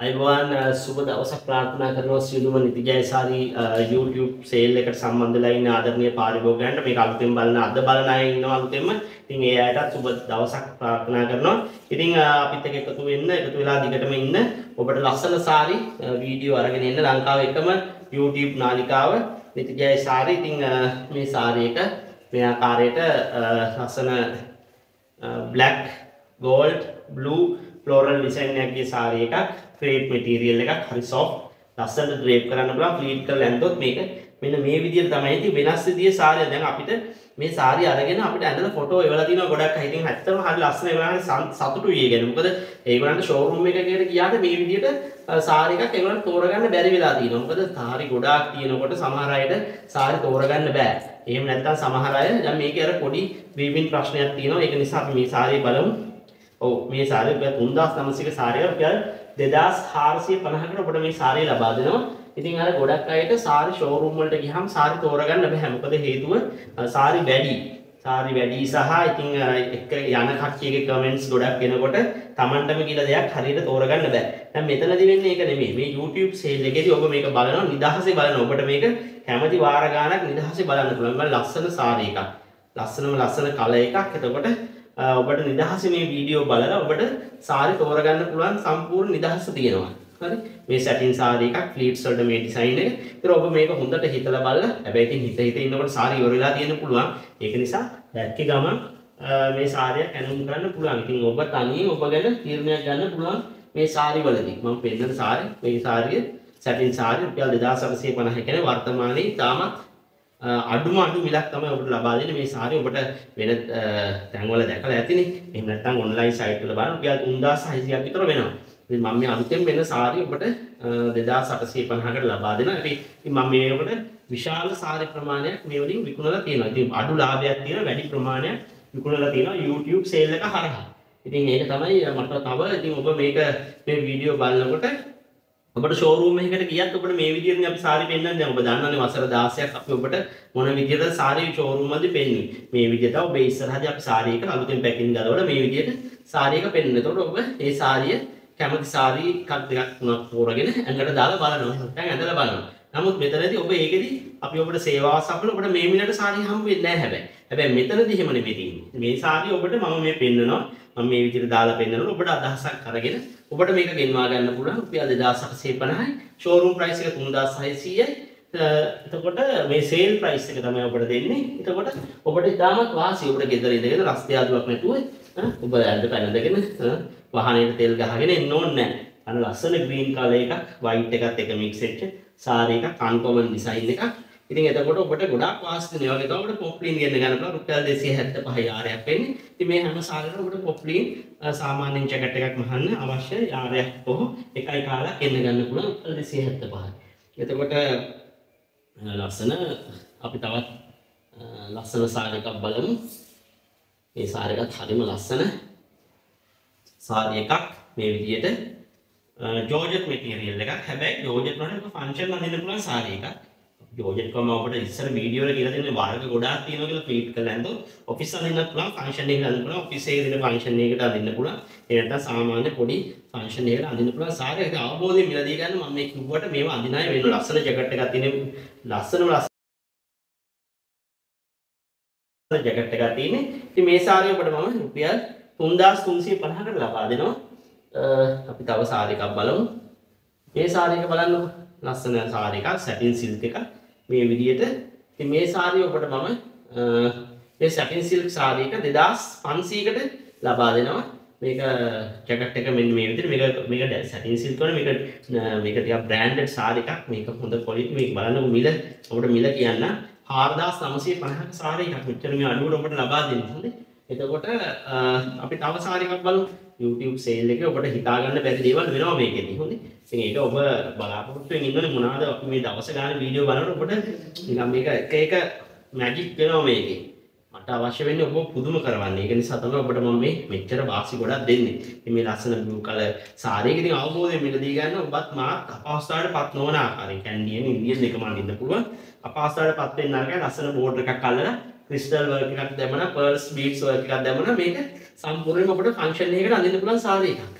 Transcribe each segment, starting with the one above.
අයිබෝන් සුබ දවසක් ප්‍රාර්ථනා කරනවා සියලුම නිතිජයසාරී YouTube සේල් එකට සම්බන්ධලා ඉන්න ආදරණීය පාරිභෝගිකයන්ට මේක අලුතෙන් බලන අද බලන අය ඉන්නවා අලුතෙන්ම. ඉතින් ඒ අයටත් සුබ දවසක් ප්‍රාර්ථනා කරනවා. ඉතින් අපිත් එක්ක එකතු වෙන්න එකතු වෙලා දිගටම ඉන්න ඔබට ලස්සන සාරි වීඩියෝ අරගෙන එන්න ලංකාවේ එකම YouTube නාලිකාව නිතිජයසාරී. ඉතින් මේ සාරි එක මේ ආකාරයට ලස්සන black gold blue floral design එකේ සාරි එකක් ක්‍රේප් මෙටීරියල් එකක් හරි සොෆ්ට් ලස්සනට ඩ්‍රේප් කරන්න පුළුවන් ෆ්ලීට් කරලා ඇඳුත් මේක මෙන්න මේ විදිහට තමයි ඉතින් වෙනස් විදිහේ සාරිය දැන් අපිට මේ සාරිය අරගෙන අපිට ඇඳලා ෆොටෝ එවලා තියෙනවා ගොඩක් අය. ඉතින් ඇත්තටම හරි ලස්සන ඒගොල්ලන්ට සතුටුයි ඒ ගැන. මොකද ඒගොල්ලන්ට ෂෝරූම් එකකට ගියාට මේ විදිහට සාරි එකක් ඒගොල්ලන්ට තෝරගන්න බැරි වෙලා තියෙනවා. මොකද සාරි ගොඩාක් තියෙනකොට සමහර අයට සාරි තෝරගන්න බෑ. එහෙම නැත්නම් සමහර අය දැන් මේකේ අර පොඩි වීවින් ප්‍රශ්නයක් තියෙනවා. ඒක නිසා අපි මේ සාරිය බලමු. ඔව් මේ සාරිය රුපියල් 3900ක සාරිය රුපියල් 2450කට ඔබට මේ සාරිය ලබා දෙනවා. ඉතින් අර ගොඩක් අයට සාරි ෂෝරූම් වලට ගියහම සාරි තෝරගන්න බෑ. මොකද හේතුව සාරි වැඩි. සාරි වැඩි සහ ඉතින් එක යන කට්ටියගේ කමෙන්ට්ස් ගොඩක් එනකොට Tamanටම කියලා දෙයක් හරියට තෝරගන්න බෑ. දැන් මෙතනදි වෙන්නේ ඒක නෙමෙයි. මේ YouTube sale එකේදී ඔබ මේක බලනවා නිදහසේ බලනවා. ඔබට මේක කැමති වාර ගාණක් නිදහසේ බලන්න පුළුවන්. මම ලස්සන සාරි එකක්. ලස්සනම ලස්සන කල එකක්. එතකොට ඔබට නිදහස මේ වීඩියෝ බලලා ඔබට සාරි තෝරගන්න පුළුවන් සම්පූර්ණ නිදහස තියෙනවා. හරි මේ සැටින් සාරි එකක් ෆ්ලීට්ස් වලට මේ ඩිසයින් එක. ඒතර ඔබ මේක හොඳට හිතලා බලලා හැබැයි ඉතින් හිත හිත ඉන්නකොට සාරි ඉවර වෙලා තියෙන්න පුළුවන්. ඒක නිසා දැක්කේ ගමන් මේ සාරියක් ඇඳුම් කරන්න පුළුවන්. ඉතින් ඔබ තනියෙන් ඔබ ගැන තීරණයක් ගන්න පුළුවන් මේ සාරි වලදී. මම පෙන්නන සාරි මේ සාරිය සැටින් සාරි රුපියල් 2850 කියන වර්තමානයේ තාමත් අඩුම අඩු මිලක් තමයි ඔබට ලබා දෙන්නේ මේ සාරිය ඔබට වෙන තැන්වල දැකලා ඇතිනේ. එහෙම නැත්නම් ඔන්ලයින් සයිට් වල බලන්න රුපියල් 3600ක් විතර වෙනවා. ඉතින් මම මේ අලුතෙන් වෙන සාරිය ඔබට 2850කට ලබා දෙනවා. ඉතින් මම මේ ඔබට විශාල සාරි ප්‍රමාණයක් මේ වලින් විකුණලා තියෙනවා. ඉතින් අඩු ලාභයක් තියෙන වැඩි ප්‍රමාණයක් විකුණලා තියෙනවා YouTube sale එක හරහා. ඉතින් ඒක තමයි මට තව ඉතින් ඔබ මේක මේ වීඩියෝ බලනකොට ඔබට ෂෝරූම් එකකට ගියත් ඔබට මේ විදිහට අපි සාරි පෙන්වන්නේ දැන් ඔබ දන්නවනේ වසර 16ක් අපි ඔබට මොන විදිහට සාරි ෂෝරූම් වලදී පෙන්වන්නේ මේ විදිහට ඔබ ඉස්සරහදී අපි සාරි එක අලුතෙන් පැකින් ගලවලා මේ විදිහට සාරි එක පෙන්වනවා. එතකොට ඔබ මේ සාරිය කැමති සාරි එකක් දෙකක් තුනක් තෝරගෙන ඇඟට දාලා බලනවා. නැත්නම් ඇඳලා බලනවා. නමුත් මෙතනදී ඔබ ඒකෙදි අපි ඔබට සේවාව සපයන ඔබට මේ මිලට සාරිය හම්බ වෙන්නේ නැහැ හැබැයි. හැබැයි මෙතනදී එහෙම නෙමෙයි තියෙන්නේ. මේ සාරිය ඔබට මම මේ පෙන්වනවා. මම මේ විදිහට දාලා පෙන්නනකොට ඔබට අදහසක් අරගෙන ඔබට මේක ගෙන්වා ගන්න පුළුවන්. රුපියල් 2850යි ෂෝරූම් ප්‍රයිස් එක 3600යි එතකොට මේ සේල් ප්‍රයිස් එක තමයි ඔබට දෙන්නේ. එතකොට ඔබට ඉතාමත් වාසි ඔබට ගෙදර ඉඳගෙන රස්ති ආදුවක් නැතුව ඔබ ඇඳ පැනඳගෙන වාහනේට තෙල් ගහගෙන එන්න ඕනේ නැහැ. අන්න ලස්සන ග්‍රීන් කලර් එකක් වයිට් එකත් එක මික්ස් වෙච්ච සාරි එකක් අන්කොමන් ඩිසයින් එකක් ඉතින් එතකොට ඔබට ගොඩක් වාස්තු දෙනවා. ඒ වගේ තමයි පොප්ලින් ගෙන්න ගන්න පුළුවන් රුපියල් 275 යාරයක් වෙන්නේ. ඉතින් මේ හැම සාලෙකට ඔබට පොප්ලින් සාමාන්‍යයෙන් ජැකට් එකක් මහන්න අවශ්‍ය යාරයක් කොහ එකයි කාලක් එන්න ගන්න පුළුවන් රුපියල් 275. එතකොට ලස්සන අපි තවත් ලස්සන සාරි එකක් බලමු. මේ සාරි එකත් හරිම ලස්සන සාරි එකක් මේ විදිහට ජෝර්ජට් මෙටීරියල් එකක්. හැබැයි ජෝර්ජට් වලට ෆන්ක්ෂන් අඳින්න පුළුවන් සාරි එකක්. ජෝජට් කොම ඔබට ඉස්සර වීඩියෝ වල කියලා තියෙන වර්ග ගොඩාක් තියෙනවා කියලා ෆීඩ් කරලා ඇඳෝ ඔෆිස් අඳින්නත් පුළුවන් ෆන්ක්ෂන් එකකට අඳින්න පුළුවන් ඔෆිස් එකේ දෙන ෆන්ක්ෂන් එකකට අඳින්න පුළුවන් ඒ නැත්නම් සාමාන්‍ය පොඩි ෆන්ක්ෂන් එකකට අඳින්න පුළුවන් සාරය ඒක අවබෝධයෙන් මිලදී ගන්න මම මේ කිව්වට මේවා අඳින අය වෙන ලස්සන ජැකට් එකක් තියෙන ලස්සනම ලස්සන ජැකට් එකක් තියෙන්නේ ඉතින් මේ සාරිය ඔබට මම රුපියල් 3350කට ලබා දෙනවා අපි තව සාරි එකක් බලමු. මේ සාරි එක බලන්නකෝ. ලස්සන සාරි එකක් සැටින් සිල්ක් එකක්. මේ විදිහට ඉතින් මේ සාරිය ඔබට මම මේ සැටින් සිල්ක් සාරි එක 2500කට ලබා දෙනවා. මේක ජැකට් එක මෙන්න මේ විදිහට මේක මේක සැටින් සිල්ක් වල මේක මේක ටිකක් බ්‍රෑන්ඩඩ් සාරි එකක්. මේක හොඳ ක්වොලිටි මේක බලන්නකො මිල. ඔබට මිල කියන්න. 4950ක සාරි එකක්. මෙච්චර මේ අඩුවට ඔබට ලබා දෙන්න හොඳේ. එතකොට අපි තව සාරි එකක් බලමු YouTube sale එකේ ඔබට හිතා ගන්න බැරි දේවල් වෙනවා මේකෙදි හොඳේ ඉතින් ඒක ඔබ බලාපොරොත්තු වෙමින් ඉන්නනේ මොනවාද අපි මේ දවස ගානේ වීඩියෝ බලනකොට ඔබට නිකන් මේක එක එක මැජික් වෙනවා මේකේ මට අවශ්‍ය වෙන්නේ ඔබ පුදුම කරවන්න. ඒක නිසා තමයි ඔබට මම මේ මෙච්චර වාසි ගොඩක් දෙන්නේ. ඉතින් මේ ලස්සන බ්ලූ කලර් සාරියක ඉතින් අවබෝධයෙන් මිලදී ගන්න ඔබත් මාත් අපහසුතාවයට පත් නොවන ආකාරයෙන් කැන්ඩියෙන් ඉන්දියන් දෙකම අඳින්න පුළුවන්. අපහසුතාවයට පත් වෙන්න අරගෙන ලස්සන බෝඩර් එකක් අල්ලලා ක්‍රිස්ටල් වර්ක් එකක් දැම්මම පර්ල්ස් බීඩ්ස් වර්ක් එකක් දැම්මම මේක සම්පූර්ණයෙන්ම අපිට ෆන්ක්ෂන් එකකට අඳින්න පුළුවන් සාරි එකක්.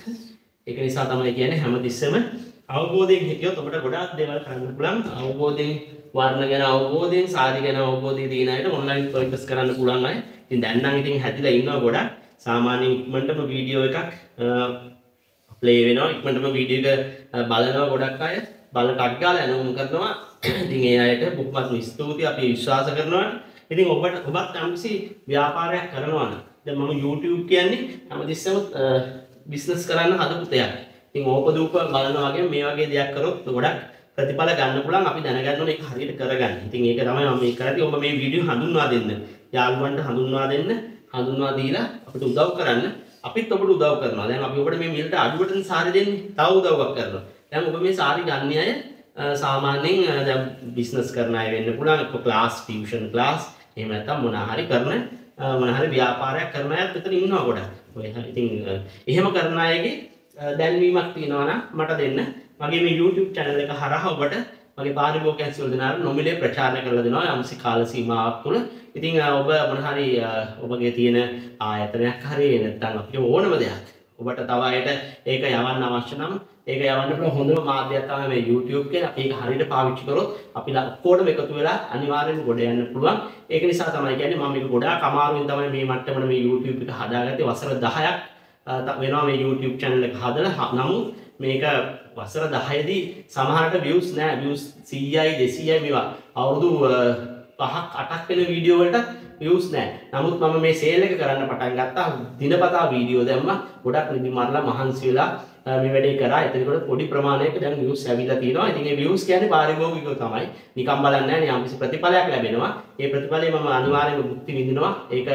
ඒක නිසා තමයි කියන්නේ හැමතිස්සෙම අවබෝධයෙන් හිටියොත් ඔබට ගොඩාක් දේවල් කරන්න පුළුවන් අවබෝධයෙන් වර්ණ ගැන අවබෝධයෙන් සාරි ගැන අවබෝධය තියෙන අයට ඔන්ලයින් පර්චේස් කරන්න පුළුවන් අය. ඉතින් දැන් නම් ඉතින් හැදිලා ඉන්නවා ගොඩක්. සාමාන්‍යයෙන් ඉක්මනටම වීඩියෝ එකක් ප්ලේ වෙනවා ඉක්මනටම වීඩියෝ එක බලනවා ගොඩක් අය. බලලා ටක් ගාලා ඇනවුම් කරනවා. ඉතින් ඒ අයට බොහොමත් ස්තුතියි අපි විශ්වාස කරනවා. ඉතින් ඔබට ඔබත් යම්කිසි ව්‍යාපාරයක් කරනවා නම් දැන් මම YouTube කියන්නේ හැමතිස්සෙම බිස්නස් කරන්න හදපු දෙයක්. ඉතින් ඕක දූප බලනවා වගේ මේ වගේ දෙයක් කරොත් ගොඩක් ප්‍රතිඵල ගන්න පුළුවන් අපි දැනගන්න ඕනේ ඒක හරියට කරගන්න. ඉතින් ඒක තමයි මම මේ කරන්නේ. ඔබ මේ වීඩියෝ හඳුන්වා දෙන්න. යාළුවන්ට හඳුන්වා දෙන්න. හඳුන්වා දීලා අපිට උදව් කරන්න. අපිත් ඔබට උදව් කරනවා. දැන් අපි ඔබට මේ මිලට අඩුවටම සාරි දෙන්නේ. තව උදව්වක් කරනවා. දැන් ඔබ මේ සාරි ගන්න අය සාමාන්‍යයෙන් දැන් බිස්නස් කරන අය වෙන්න පුළුවන්. එක්ක ක්ලාස්, ටියුෂන් ක්ලාස්, එහෙම නැත්නම් මොනවා හරි කරන මොන හරි ව්‍යාපාරයක් කරන අයත් මෙතන ඉන්නවා ගොඩක්. ඔය ඉතින් එහෙම කරන අයගේ දැන්වීමක් තියෙනවා නම් මට දෙන්න. මගේ මේ YouTube channel එක හරහා ඔබට මගේ පාරිභෝගිකයන් සියලු දෙනාට නොමිලේ ප්‍රචාරණය කරලා දෙනවා යම්සි කාල සීමාවක් තුළ. ඉතින් ඔබ මොන හරි ඔබගේ තියෙන ආයතනයක් හරි නැත්නම් අපිට ඕනම දෙයක් ඔබට තව අයට ඒක යවන්න අවශ්‍ය නම් ඒක යවන්න පුළුවන් හොඳම මාධ්‍යයක් තමයි මේ YouTube කියන. අපි ඒක හරියට පාවිච්චි කරොත් අපි ඔක්කොටම එකතු වෙලා අනිවාර්යෙන්ම ගොඩ යන්න පුළුවන්. ඒක නිසා තමයි කියන්නේ මම මේක ගොඩාක් අමාරුවෙන් තමයි මේ මට්ටමට මේ YouTube එක හදාගත්තේ. වසර 10ක් වෙනවා මේ YouTube channel එක හදලා. නමුත් මේක වසර 10දී සමහරට views නෑ. views 100යි 200යි මේවා. අවුරුදු 5ක් 8ක් වෙන වීඩියෝ වලට views නෑ. නමුත් මම මේ සේල් එක කරන්න පටන් ගත්තා. දිනපතා වීඩියෝ දැම්මා. ගොඩක් නිදි මරලා මහන්සි වෙලා මේ වැඩේ කරා. එතනකොට පොඩි ප්‍රමාණයක දැන් views ඇවිල්ලා තියෙනවා. ඉතින් මේ views කියන්නේ පාරිභෝගිකව තමයි. නිකම් බලන්නේ නැහැ නේ යම්කිසි ප්‍රතිඵලයක් ලැබෙනවා. ඒ ප්‍රතිඵලය මම අනිවාර්යයෙන්ම භුක්ති විඳිනවා. ඒක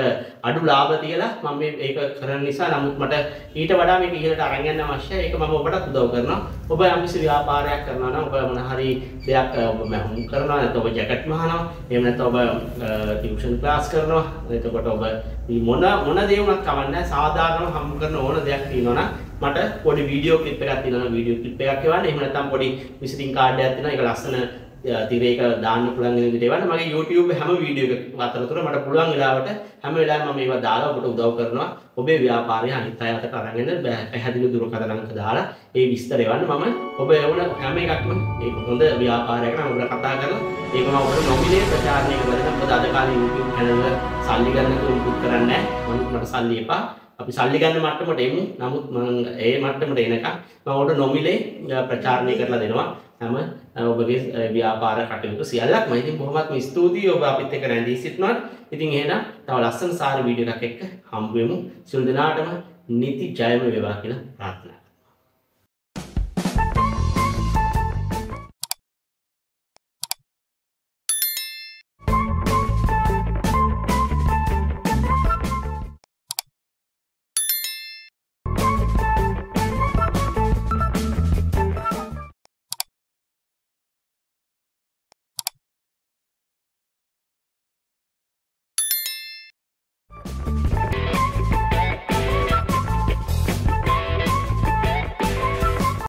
අඩු ලාභ තියලා මම මේ ඒක කරන නිසා නමුත් මට ඊට වඩා මේක ඉහළට අරන් යන්න අවශ්‍යයි. ඒක මම ඔබට උදව් කරනවා. ඔබ යම්කිසි ව්‍යාපාරයක් කරනවා නම් ඔබ මොන හරි දෙයක් ඔබ මහුම් කරනවා නැත්නම් ඔබ ජැකට් මහනවා. එහෙම නැත්නම් ඔබ ටියුෂන් ක්ලාස් කරනවා. එතකොට ඔබ මොන මොන දේ වුණත් කවන්නේ සාධාරණව හම්බ කරන ඕන දෙයක් තියෙනවා නම් මට පොඩි වීඩියෝ ක්ලිප් එකක් තියෙනවා. වීඩියෝ ක්ලිප් එකක් එවන්න. එහෙම නැත්නම් පොඩි විසිටින් කාඩ් එකක් තියෙනවා. ඒක ලස්සන තිරේක දාන්න පුළුවන් විදිහට එවන්න. මගේ YouTube හැම වීඩියෝ එකක් අතරතුර මට පුළුවන් වෙලාවට හැම වෙලාවෙම මම ඒවා දාලා ඔබට උදව් කරනවා. ඔබේ ව්‍යාපාරය අනිත් අය අතට අරගෙන පැහැදිලි දුරකථන අංක දාලා ඒ විස්තර එවන්න. මම ඔබ එවන හැම එකක්ම ඒක හොඳ ව්‍යාපාරයක් නම් ඔබට කතා කරලා ඒක මම ඔබට නොමිලේ ප්‍රචාරණය කරලා දෙනවා මොකද අද කාලේ YouTube channel වල සල්ලි ගන්න තුරුත් කරන්නේ නැහැ. මට සල්ලි එපා. අපි සල්ලි ගන්න මට්ටමට එමු. නමුත් මම ඒ මට්ටමට එනකම් මම ඔබට නොමිලේ ප්‍රචාරණය කරලා දෙනවා. හැම ඔබගේ ව්‍යාපාර කටයුතු සියල්ලක්ම. ඉතින් බොහොමත්ම ස්තුතියි ඔබ අපිත් එක්ක රැඳී සිටිනවාට. ඉතින් එහෙනම් තව ලස්සන සාරි වීඩියෝ එකක් එක්ක හම්බ වෙමු. සියලු දෙනාටම නිති ජයම වේවා කියලා ප්‍රාර්ථනා